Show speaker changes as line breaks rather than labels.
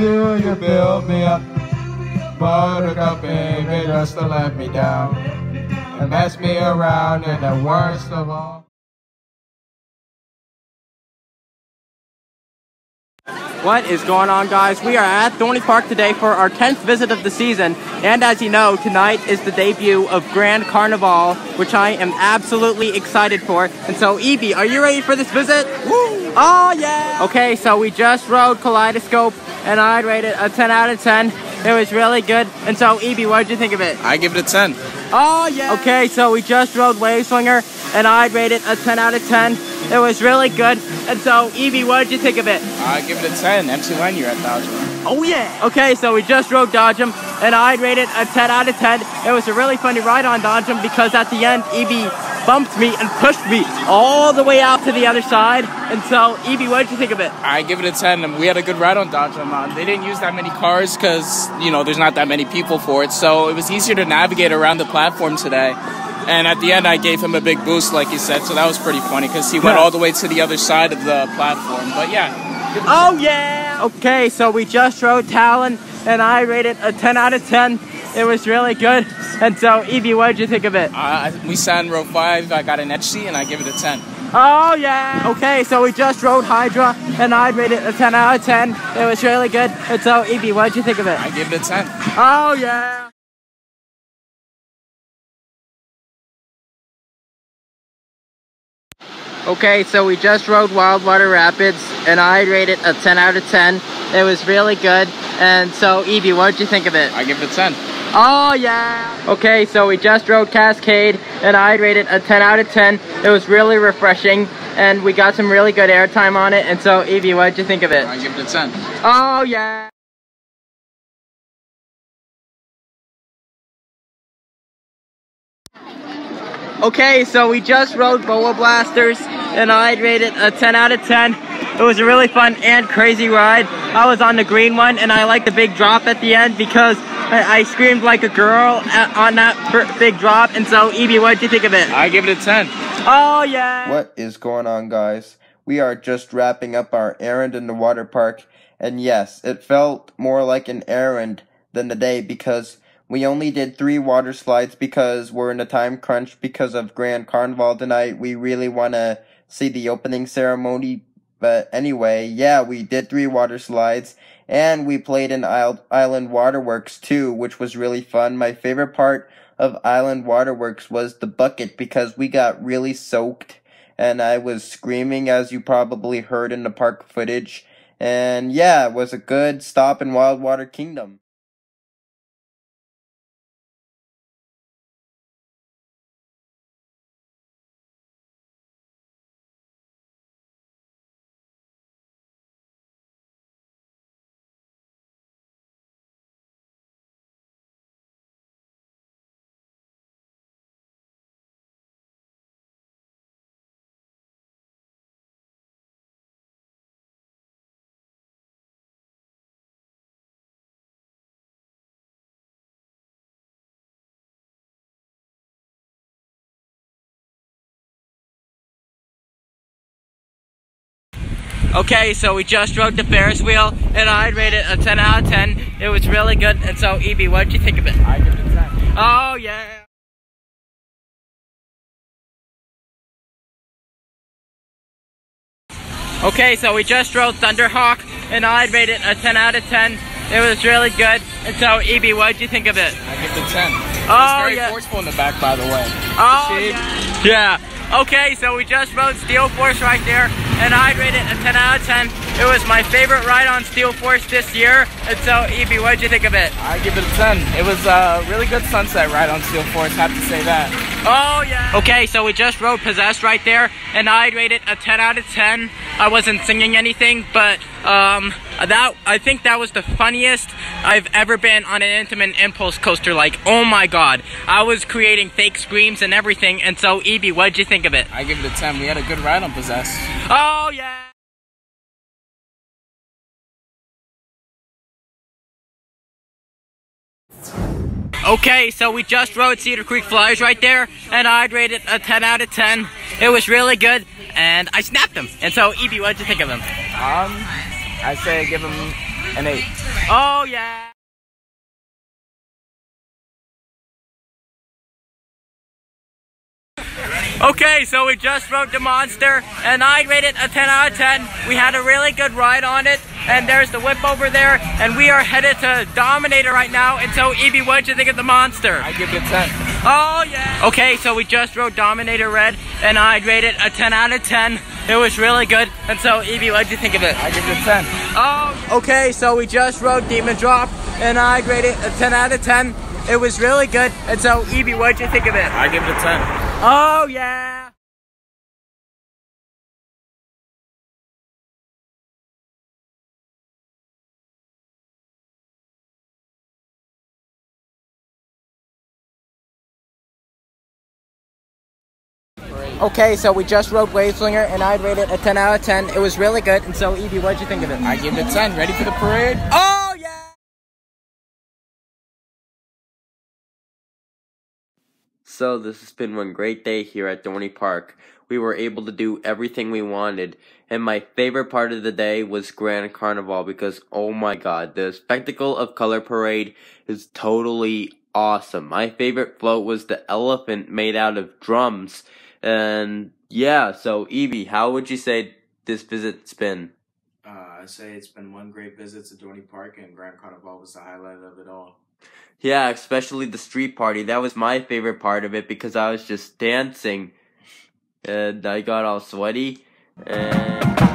Why do you build me up? Buttercup, baby, just to let me down and mess me around in the worst of all.
What is going on, guys? We are at Dorney Park today for our 10th visit of the season. And as you know, tonight is the debut of Grand Carnival, which I am absolutely excited for. And so, Evie, are you ready for this visit? Woo! Oh, yeah! Okay, so we just rode Kaleidoscope, and I'd rate it a 10 out of 10. It was really good. And so, Evie, what did you think of it?
I give it a 10.
Oh, yeah! Okay, so we just rode Wave Swinger, and I'd rate it a 10 out of 10. It was really good. And so, Evie, what did you think of it?
I give it a 10. MC Len, you're at Dodger.
Oh yeah! Okay, so we just rode Dodgem, and I'd rate it a 10 out of 10. It was a really funny ride on Dodgem because at the end, Evie bumped me and pushed me all the way out to the other side. And so, Evie, what did you think of it?
I give it a 10. And we had a good ride on Dodge. Uh, they didn't use that many cars because, you know, there's not that many people for it. So it was easier to navigate around the platform today. And at the end, I gave him a big boost, like you said. So that was pretty funny because he went all the way to the other side of the platform. But yeah.
Oh yeah! Okay, so we just rode Talon, and I rated a 10 out of 10. It was really good. And so, Evie, what did you think of it?
Uh, we sat in row 5. I got an edge and I give it a 10.
Oh yeah! Okay, so we just rode Hydra, and I rated it a 10 out of 10. It was really good. And so, Evie, what did you think of it?
I give it a 10.
Oh yeah! Okay, so we just rode Wildwater Rapids, and I rated it a 10 out of 10. It was really good. And so, Evie, what did you think of it?
I give it a 10.
Oh, yeah! Okay, so we just rode Cascade, and I rated a 10 out of 10. It was really refreshing, and we got some really good airtime on it. And so, Evie, what did you think of it?
I give it a 10.
Oh, yeah! Okay, so we just rode Boa Blasters, and I'd rate it a 10 out of 10. It was a really fun and crazy ride. I was on the green one, and I liked the big drop at the end because I, I screamed like a girl at, on that big drop. And so, Evie, what did you think of it?
I give it a 10.
Oh, yeah.
What is going on, guys? We are just wrapping up our errand in the water park, and yes, it felt more like an errand than the day because we only did three water slides because we're in a time crunch because of Grand Carnival tonight. We really want to see the opening ceremony. But anyway, yeah, we did three water slides and we played in Island Waterworks too, which was really fun. My favorite part of Island Waterworks was the bucket because we got really soaked and I was screaming as you probably heard in the park footage. And yeah, it was a good stop in Wildwater Kingdom.
Okay, so we just rode the Ferris wheel, and I'd rate it a 10 out of 10. It was really good, and so, Evie, what did you think of it?
I give it a 10.
Oh, yeah. Okay, so we just rode Thunderhawk, and I'd rate it a 10 out of 10. It was really good, and so, Evie, what did you think of it?
I give it a 10. It
Oh,
very
yeah.
forceful in the back, by the way.
Oh, yeah. yeah. Okay, so we just rode Steel Force right there, and I'd rate it a 10 out of 10. It was my favorite ride on Steel Force this year, and so, Evie, what did you think of it?
I give it a 10. It was a really good sunset ride on Steel Force, have to say that.
Oh, yeah. Okay, so we just rode Possessed right there, and I'd rate it a 10 out of 10. I wasn't singing anything, but um, that I think that was the funniest I've ever been on an Intamin Impulse coaster. Like, oh my god. I was creating fake screams and everything, and so, Evie, what'd you think of it?
I give it a 10. We had a good ride on Possess.
Oh, yeah. Okay, so we just rode Cedar Creek Flyers right there, and I'd rate it a 10 out of 10. It was really good, and I snapped them. And so, Evie, what did you think of them?
Um, I say give him
An eight. Oh yeah. Okay, so we just rode the Monster, and I rated a 10 out of 10. We had a really good ride on it, and there's the whip over there, and we are headed to Dominator right now. And so, Evie, what'd you think of the Monster?
I give it a 10.
Oh, yeah. Okay, so we just rode Dominator Red, and I'd rate it a 10 out of 10. It was really good. And so, Evie, what'd you think of it?
I give it a 10.
Oh, okay, so we just rode Demon Drop, and I'd rate it a 10 out of 10. It was really good. And so, Evie, what'd you think of it?
I give it a 10.
Oh, yeah. Okay, so we just rode Wave Swinger, and I'd rate it a 10 out of 10. It was really good, and so Evie, what'd you think of it?
I give it a 10. Ready for the parade?
Oh, yeah!
So this has been one great day here at Dorney Park. We were able to do everything we wanted, and my favorite part of the day was Grand Carnival because oh my god, the spectacle of Color Parade is totally awesome. My favorite float was the elephant made out of drums, and yeah, so Evie, how would you say this visit's been?
Uh, I say it's been one great visit to Dorney Park, and Grand Carnival was the highlight of it all.
Yeah, especially the street party. That was my favorite part of it because I was just dancing and I got all sweaty and